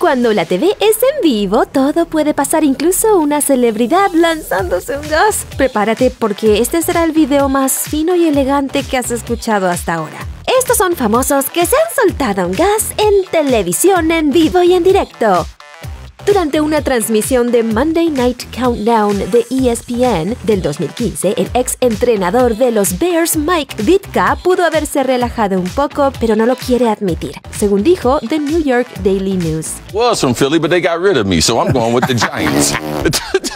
Cuando la TV es en vivo, todo puede pasar, incluso una celebridad lanzándose un gas. Prepárate porque este será el video más fino y elegante que has escuchado hasta ahora. Estos son famosos que se han soltado un gas en televisión en vivo y en directo. Durante una transmisión de Monday Night Countdown de ESPN del 2015, el ex entrenador de los Bears, Mike Ditka, pudo haberse relajado un poco, pero no lo quiere admitir, según dijo The New York Daily News. Was from Philly, but they got rid of me, so I'm going with the Giants.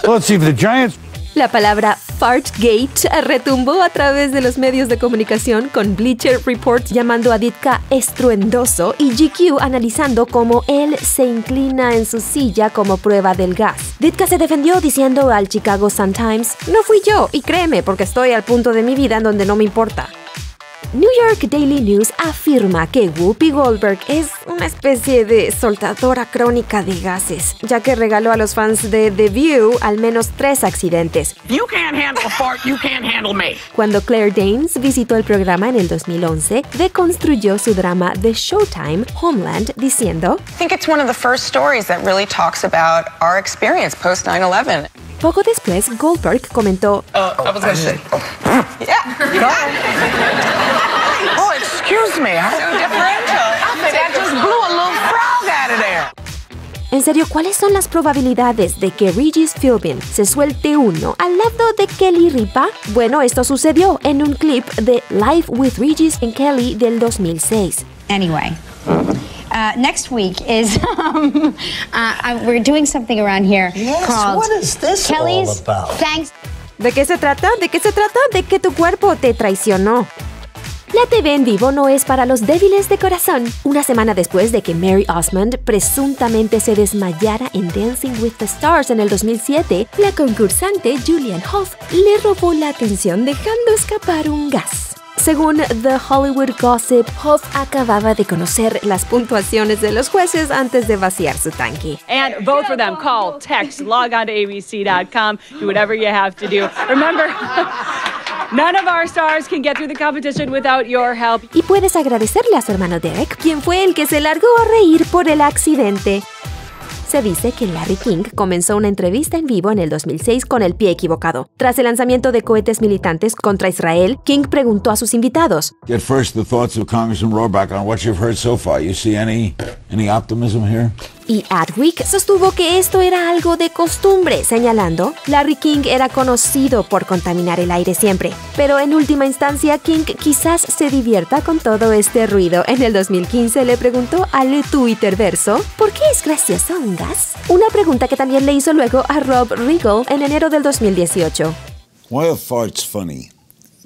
Well, let's see if the Giants La palabra Fartgate retumbó a través de los medios de comunicación con Bleacher Report llamando a Ditka estruendoso y GQ analizando cómo él se inclina en su silla como prueba del gas. Ditka se defendió diciendo al Chicago Sun-Times, no fui yo y créeme porque estoy al punto de mi vida en donde no me importa. New York Daily News afirma que Whoopi Goldberg es una especie de soltadora crónica de gases, ya que regaló a los fans de The View al menos tres accidentes. You can't handle a fart, you can't handle me. Cuando Claire Danes visitó el programa en el 2011, deconstruyó su drama The Showtime Homeland diciendo, I think it's one of the first stories that really talks about our experience post 9 11. Poco después Goldberg comentó, Uh, I was going to say. Yeah. Go ahead. Oh, excuse me. I so differential. I think I just blew a little frog out of there. En serio, ¿cuáles son las probabilidades de que Regis Philbin se suelte uno al lado de Kelly Ripa? Bueno, esto sucedió en un clip de Live with Regis and Kelly del 2006. Anyway, uh, next week is um, uh, I, we're doing something around here Yes, called what is this all Kelly's about? Thanks. ¿De qué se trata? ¿De qué se trata? De que tu cuerpo te traicionó. La TV en vivo no es para los débiles de corazón. Una semana después de que Mary Osmond presuntamente se desmayara en Dancing with the Stars en el 2007, la concursante Julianne Hough le robó la atención dejando escapar un gas. Según The Hollywood Gossip, Hough acababa de conocer las puntuaciones de los jueces antes de vaciar su tanque. And vote for them. Call, text, log on to abc.com, do whatever you have to do. Remember, none of our stars can get through the competition without your help. Y puedes agradecerle a su hermano Derek, quien fue el que se largó a reír por el accidente. Se dice que Larry King comenzó una entrevista en vivo en el 2006 con el pie equivocado. Tras el lanzamiento de cohetes militantes contra Israel, King preguntó a sus invitados, get first the thoughts of Congressman Rohrabacher on what you've heard so far. You see any any optimism here? Y Adweek sostuvo que esto era algo de costumbre, señalando, Larry King era conocido por contaminar el aire siempre, pero en última instancia King quizás se divierta con todo este ruido. En el 2015 le preguntó al Twitter verso, ¿por qué es gracioso un gas? Una pregunta que también le hizo luego a Rob Riggle en enero del 2018. Why are farts funny?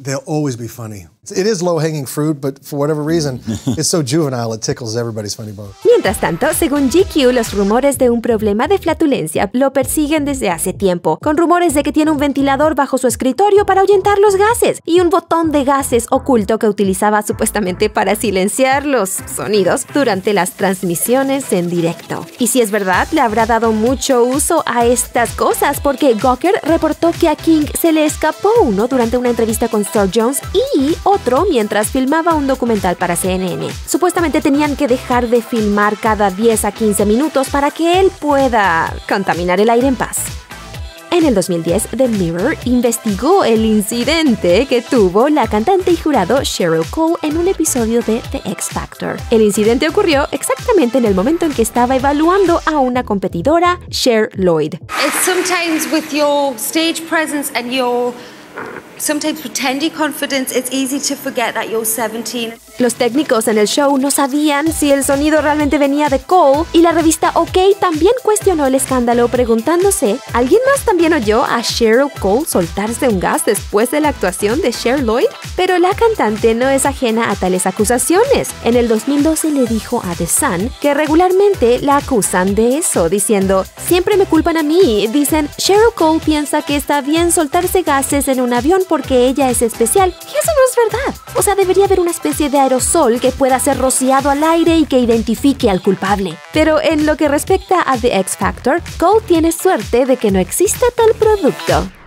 They'll always be funny. It is low hanging fruit, but for whatever reason, it's so juvenile it tickles everybody's funny bone. Mientras tanto, según GQ, los rumores de un problema de flatulencia lo persiguen desde hace tiempo, con rumores de que tiene un ventilador bajo su escritorio para ahuyentar los gases y un botón de gases oculto que utilizaba supuestamente para silenciar los sonidos durante las transmisiones en directo. Y si es verdad, le habrá dado mucho uso a estas cosas porque Gawker reportó que a King se le escapó uno durante una entrevista con Sir Jones y otro mientras filmaba un documental para CNN. Supuestamente tenían que dejar de filmar cada 10 a 15 minutos para que él pueda contaminar el aire en paz. En el 2010, The Mirror investigó el incidente que tuvo la cantante y jurado Cheryl Cole en un episodio de The X Factor. El incidente ocurrió exactamente en el momento en que estaba evaluando a una competidora, Cher Lloyd. Sometimes pretending confidence, it's easy to forget that you're 17. Los técnicos en el show no sabían si el sonido realmente venía de Cole y la revista OK también cuestionó el escándalo preguntándose, ¿alguien más también oyó a Cheryl Cole soltarse un gas después de la actuación de Cher Lloyd? Pero la cantante no es ajena a tales acusaciones. En el 2012 le dijo a The Sun que regularmente la acusan de eso, diciendo, siempre me culpan a mí. Dicen, Cheryl Cole piensa que está bien soltarse gases en un avión porque ella es especial. Y eso no es verdad. O sea, debería haber una especie de aerosol que pueda ser rociado al aire y que identifique al culpable. Pero en lo que respecta a The X Factor, Cole tiene suerte de que no exista tal producto.